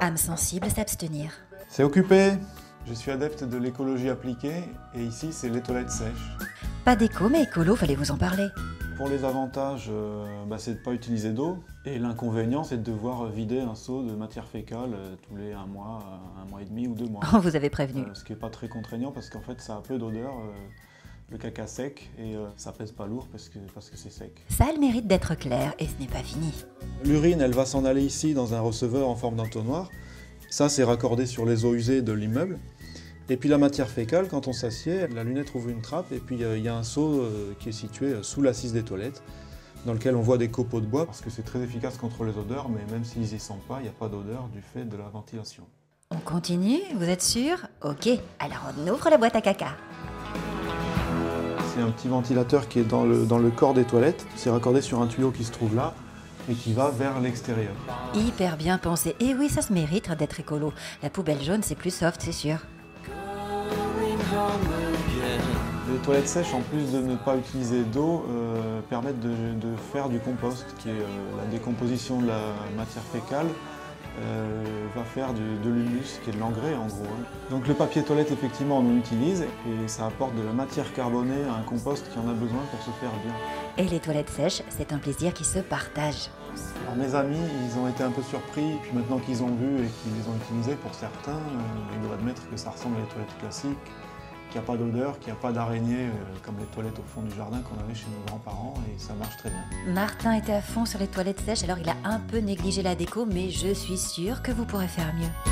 Âme sensible, s'abstenir. C'est occupé Je suis adepte de l'écologie appliquée et ici c'est les toilettes sèches. Pas d'écho, mais écolo, fallait vous en parler. Pour les avantages, euh, bah, c'est de ne pas utiliser d'eau. Et l'inconvénient, c'est de devoir vider un seau de matière fécale euh, tous les un mois, euh, un mois et demi ou deux mois. Oh, vous avez prévenu. Ce qui n'est pas très contraignant parce qu'en fait, ça a peu d'odeur, le caca sec, et euh, ça pèse pas lourd parce que parce que c'est sec. Ça a le mérite d'être clair, et ce n'est pas fini. L'urine, elle va s'en aller ici dans un receveur en forme d'entonnoir. Ça, c'est raccordé sur les eaux usées de l'immeuble. Et puis la matière fécale, quand on s'assied, la lunette ouvre une trappe et puis euh, il y a un seau euh, qui est situé euh, sous l'assise des toilettes, dans lequel on voit des copeaux de bois, parce que c'est très efficace contre les odeurs, mais même s'ils y sentent pas, il n'y a pas d'odeur du fait de la ventilation. On continue, vous êtes sûr? Ok, alors on ouvre la boîte à caca. C'est un petit ventilateur qui est dans le, dans le corps des toilettes. C'est raccordé sur un tuyau qui se trouve là et qui va vers l'extérieur. Hyper bien pensé. Et oui, ça se mérite d'être écolo. La poubelle jaune, c'est plus soft, c'est sûr. Les toilettes sèches, en plus de ne pas utiliser d'eau, euh, permettent de, de faire du compost, qui est euh, la décomposition de la matière fécale, euh, va faire du- de l'humus, qui est de l'engrais en gros. hein. Donc le papier toilette, effectivement, on en utilise et ça apporte de la matière carbonée à un compost qui en a besoin pour se faire bien. Et les toilettes sèches, c'est un plaisir qui se partage. Alors, mes amis, ils ont été un peu surpris, puis maintenant qu'ils ont vu et qu'ils les ont utilisés, pour certains, euh, ils doivent admettre que ça ressemble à des toilettes classiques, qu'il n'y a pas d'odeur, qu'il n'y a pas d'araignée euh, comme les toilettes au fond du jardin qu'on avait chez nos grands-parents, et ça marche très bien. Martin était à fond sur les toilettes sèches, alors il a un peu négligé la déco, mais je suis sûre que vous pourrez faire mieux.